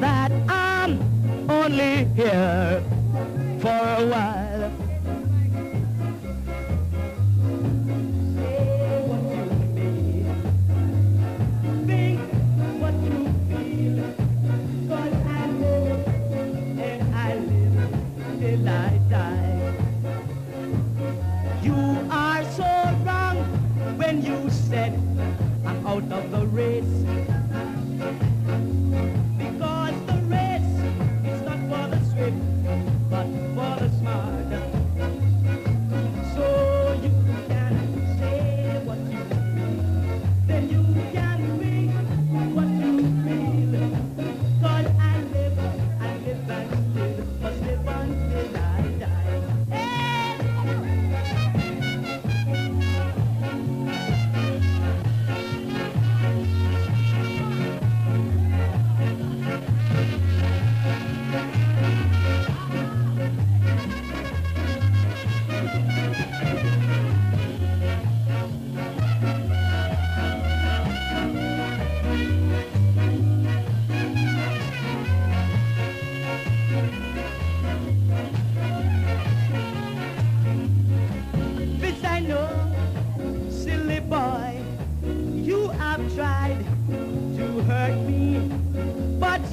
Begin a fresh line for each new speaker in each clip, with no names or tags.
that I'm only here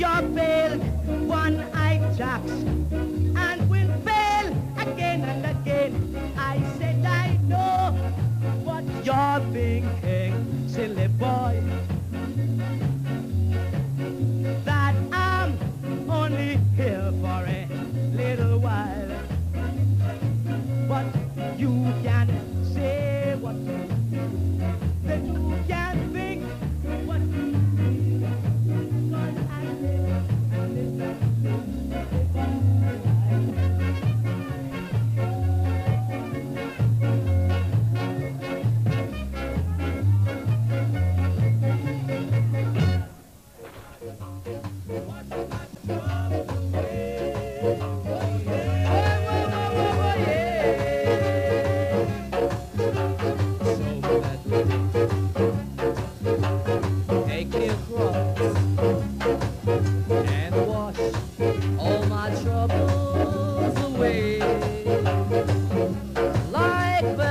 but you're one-eyed jacks,
Like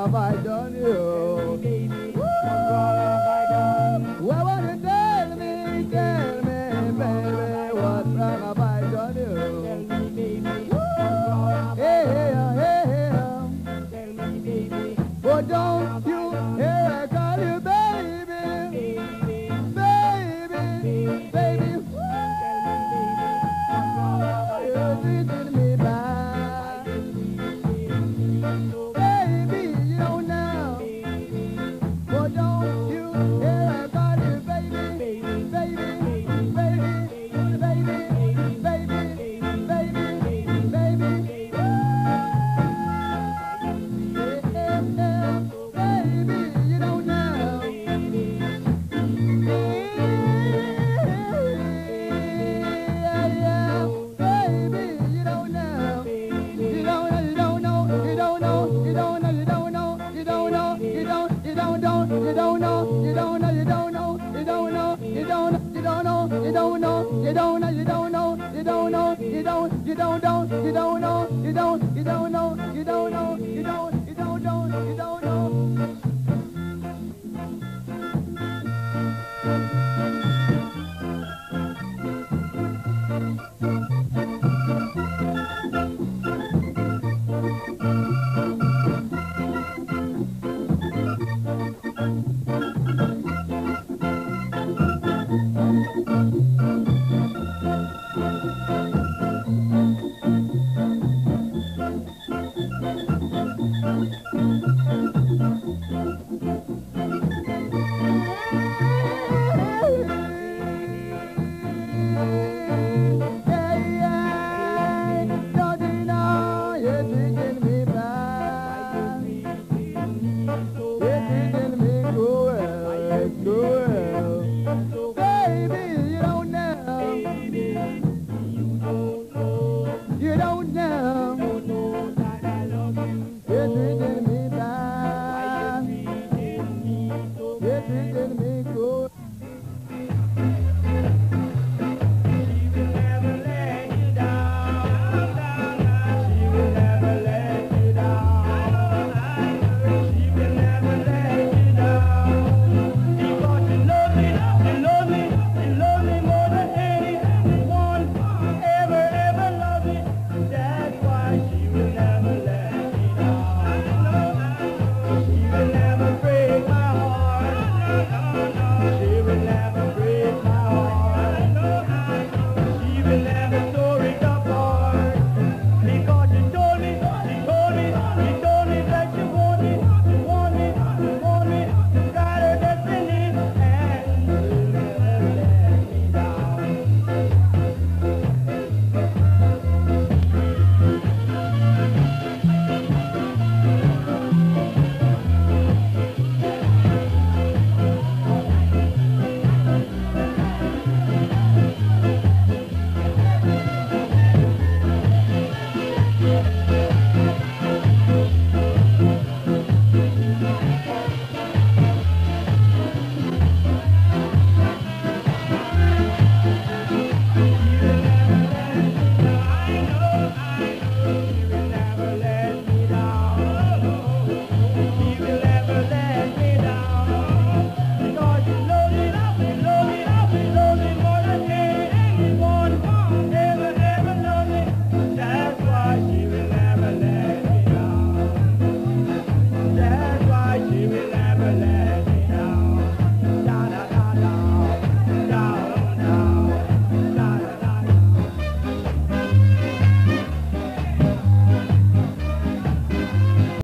have I done you?